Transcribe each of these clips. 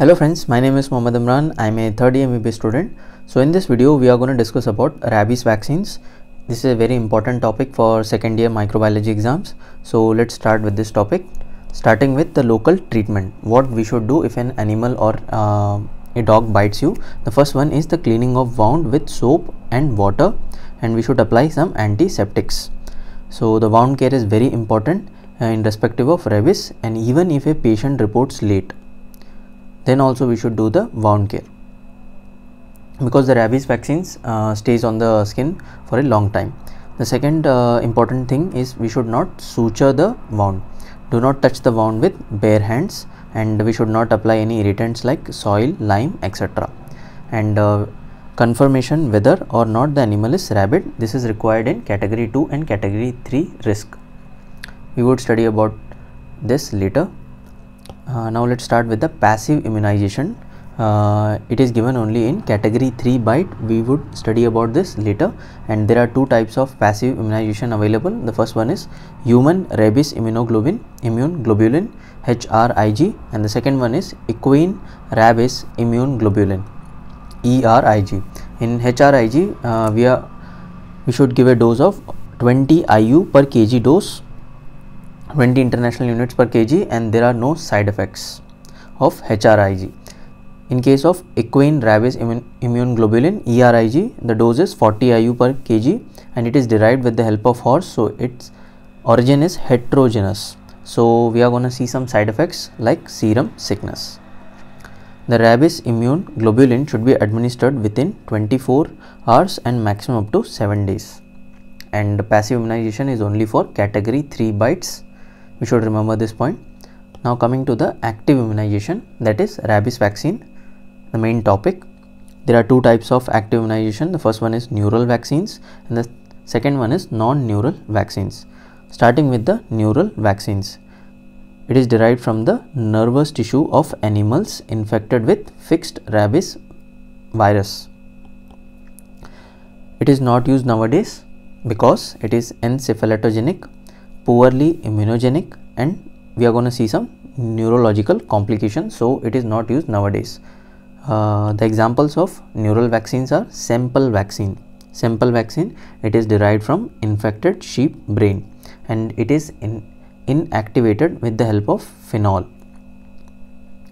Hello friends, my name is Mohammad Imran. I'm a third year MBBS student. So in this video, we are going to discuss about rabies vaccines. This is a very important topic for second year microbiology exams. So let's start with this topic. Starting with the local treatment. What we should do if an animal or uh, a dog bites you. The first one is the cleaning of wound with soap and water and we should apply some antiseptics. So the wound care is very important uh, in respective of rabies and even if a patient reports late then also we should do the wound care. Because the rabies vaccines uh, stays on the skin for a long time. The second uh, important thing is we should not suture the wound. Do not touch the wound with bare hands and we should not apply any irritants like soil lime etc and uh, confirmation whether or not the animal is rabid this is required in category 2 and category 3 risk. We would study about this later uh, now let's start with the passive immunization. Uh, it is given only in category 3 bite we would study about this later. And there are two types of passive immunization available. The first one is human rabies immunoglobulin immune globulin HRIG and the second one is equine rabies immune globulin ERIG in HRIG uh, we are we should give a dose of 20 IU per kg dose 20 international units per kg and there are no side effects of HRIG. In case of equine rabies immune, immune globulin ERIG, the dose is 40 IU per kg and it is derived with the help of horse. So its origin is heterogeneous. So we are going to see some side effects like serum sickness. The rabies immune globulin should be administered within 24 hours and maximum up to 7 days. And passive immunization is only for category 3 bites we should remember this point. Now coming to the active immunization that is rabies vaccine the main topic. There are two types of active immunization. The first one is neural vaccines and the second one is non-neural vaccines. Starting with the neural vaccines it is derived from the nervous tissue of animals infected with fixed rabies virus. It is not used nowadays because it is encephalitogenic poorly immunogenic and we are going to see some neurological complications so it is not used nowadays. Uh, the examples of neural vaccines are Semple vaccine. Semple vaccine it is derived from infected sheep brain and it is in, inactivated with the help of phenol.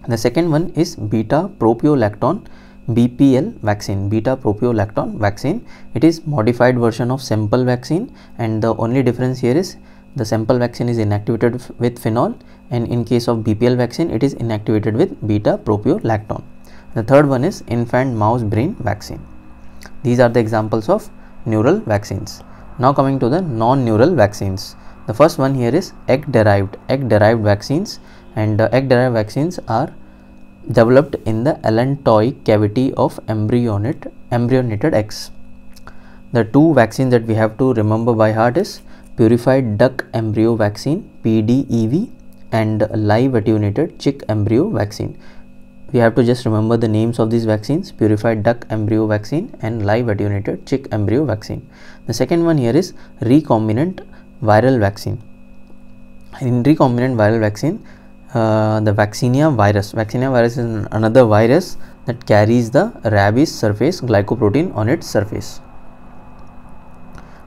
The second one is beta propiolactone BPL vaccine, beta propiolactone vaccine. It is modified version of Semple vaccine and the only difference here is the Semple vaccine is inactivated with phenol and in case of BPL vaccine it is inactivated with beta propiolactone. The third one is infant mouse brain vaccine. These are the examples of neural vaccines. Now coming to the non-neural vaccines. The first one here is egg derived, egg derived vaccines and uh, egg derived vaccines are developed in the allantoic cavity of embryonate, embryonated eggs. The two vaccines that we have to remember by heart is purified duck embryo vaccine PDEV and live attenuated chick embryo vaccine. We have to just remember the names of these vaccines purified duck embryo vaccine and live attenuated chick embryo vaccine. The second one here is recombinant viral vaccine. In recombinant viral vaccine uh, the vaccinia virus. Vaccinia virus is another virus that carries the rabies surface glycoprotein on its surface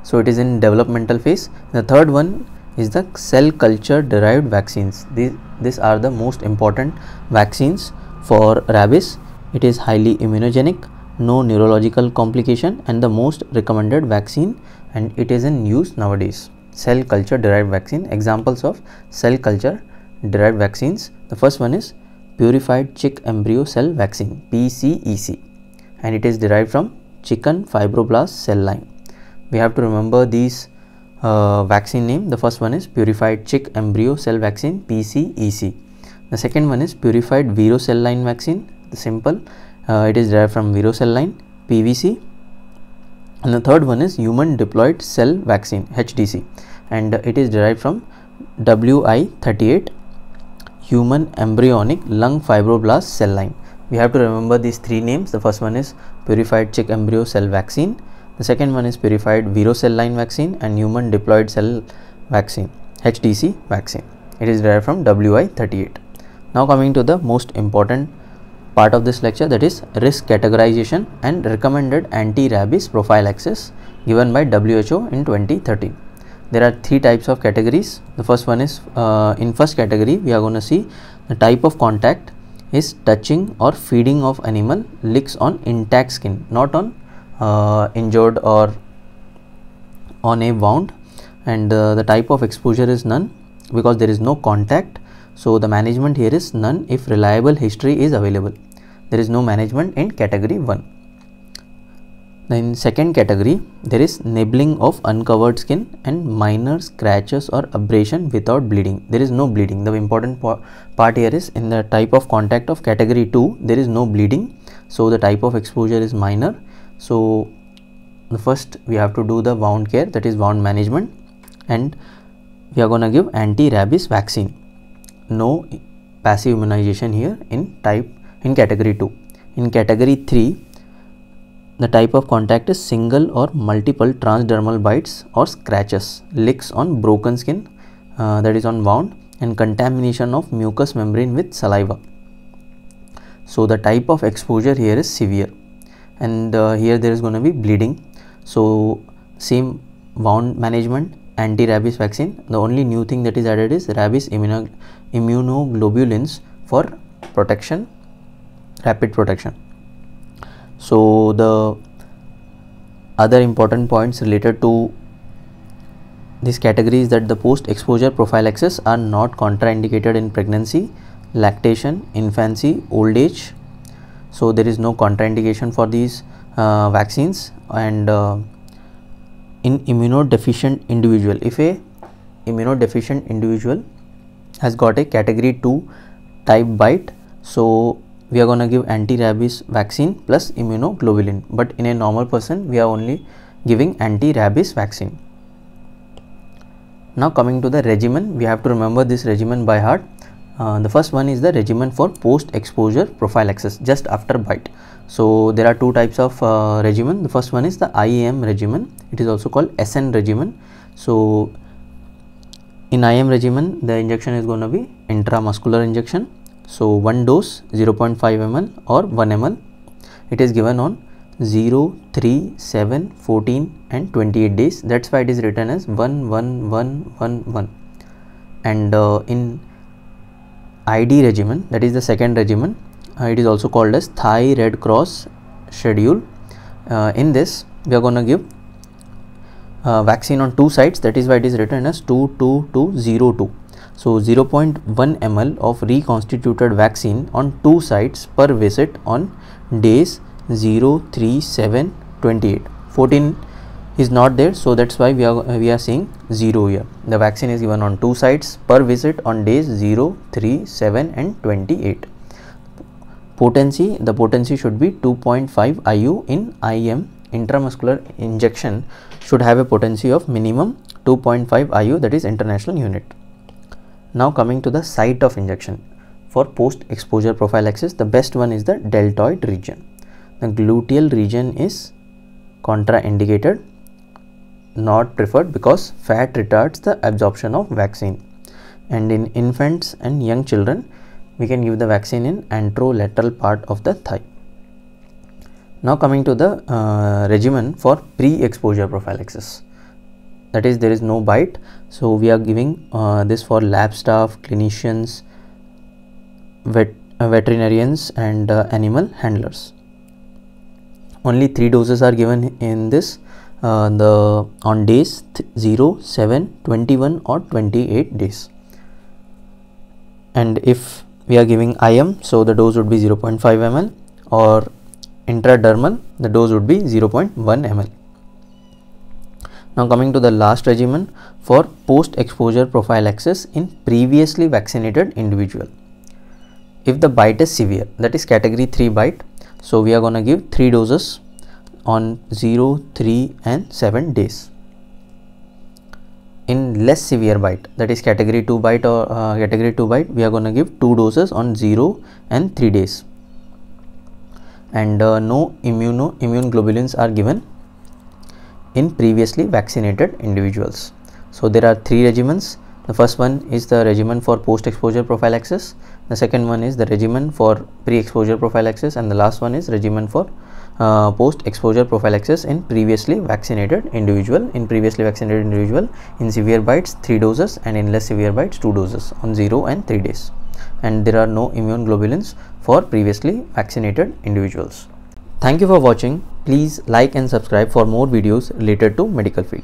so it is in developmental phase. The third one is the cell culture derived vaccines. These, these are the most important vaccines for rabies. It is highly immunogenic no neurological complication and the most recommended vaccine and it is in use nowadays. Cell culture derived vaccine examples of cell culture derived vaccines. The first one is purified chick embryo cell vaccine pcec and it is derived from chicken fibroblast cell line we have to remember these uh, vaccine name. The first one is purified chick embryo cell vaccine PCEC the second one is purified vero cell line vaccine the simple. Uh, it is derived from vero cell line PVC and the third one is human diploid cell vaccine HDC and it is derived from WI38 human embryonic lung fibroblast cell line. We have to remember these three names. The first one is purified chick embryo cell vaccine the second one is purified vero cell line vaccine and human diploid cell vaccine HDC vaccine. It is derived from WI38. Now coming to the most important part of this lecture that is risk categorization and recommended anti-rabies prophylaxis given by WHO in 2013. There are three types of categories. The first one is uh, in first category we are going to see the type of contact is touching or feeding of animal licks on intact skin not on injured or on a wound and uh, the type of exposure is none because there is no contact. So the management here is none if reliable history is available. There is no management in category 1 in second category there is nibbling of uncovered skin and minor scratches or abrasion without bleeding. There is no bleeding. The important part here is in the type of contact of category 2 there is no bleeding. So the type of exposure is minor so the first we have to do the wound care that is wound management and we are going to give anti-rabies vaccine. No passive immunization here in type in category 2 in category 3 the type of contact is single or multiple transdermal bites or scratches, licks on broken skin uh, that is on wound and contamination of mucous membrane with saliva. So the type of exposure here is severe and uh, here there is going to be bleeding. So same wound management anti-rabies vaccine the only new thing that is added is rabies immuno immunoglobulins for protection rapid protection so the other important points related to this category is that the post exposure prophylaxis are not contraindicated in pregnancy lactation infancy old age so there is no contraindication for these uh, vaccines and uh, in immunodeficient individual if a immunodeficient individual has got a category 2 type bite so we are going to give anti-rabies vaccine plus immunoglobulin but in a normal person we are only giving anti-rabies vaccine. Now coming to the regimen we have to remember this regimen by heart uh, the first one is the regimen for post exposure prophylaxis just after bite. So there are two types of uh, regimen. The first one is the IM regimen. It is also called Essen regimen. So in IM regimen the injection is going to be intramuscular injection. So one dose 0.5 ml or 1 ml it is given on 0, 3, 7, 14 and 28 days. That's why it is written as 1, 1, 1, 1, 1 and uh, in ID regimen that is the second regimen uh, it is also called as Thai Red Cross schedule uh, in this we are going to give uh, vaccine on two sites that is why it is written as 2, 2, 2, 0, 2 so 0.1 ml of reconstituted vaccine on two sites per visit on days 0, 3, 7, 28. 14 is not there so that's why we are we are saying 0 here. The vaccine is given on two sites per visit on days 0, 3, 7 and 28. Potency the potency should be 2.5 IU in IM intramuscular injection should have a potency of minimum 2.5 IU that is international unit. Now coming to the site of injection. For post-exposure prophylaxis, the best one is the deltoid region. The gluteal region is contraindicated, not preferred because fat retards the absorption of vaccine. And in infants and young children, we can give the vaccine in anterolateral part of the thigh. Now coming to the uh, regimen for pre-exposure prophylaxis that is there is no bite so we are giving uh, this for lab staff clinicians vet uh, veterinarians and uh, animal handlers only three doses are given in this uh, the on days 0 7 21 or 28 days and if we are giving im so the dose would be 0.5 ml or intradermal the dose would be 0.1 ml now coming to the last regimen for post-exposure prophylaxis in previously vaccinated individual. If the bite is severe that is category 3 bite so we are going to give 3 doses on 0, 3 and 7 days. In less severe bite that is category 2 bite or uh, category 2 bite we are going to give 2 doses on 0 and 3 days and uh, no immuno immune globulins are given in previously vaccinated individuals. So there are three regimens. The first one is the regimen for post-exposure prophylaxis. the second one is the regimen for pre-exposure prophylaxis and the last one is regimen for uh, post-exposure prophylaxis in previously vaccinated individual in previously vaccinated individual in severe bites 3 doses and in less severe bites 2 doses on 0 and 3 days and there are no immune globulins for previously vaccinated individuals. Thank you for watching. Please like and subscribe for more videos related to medical field.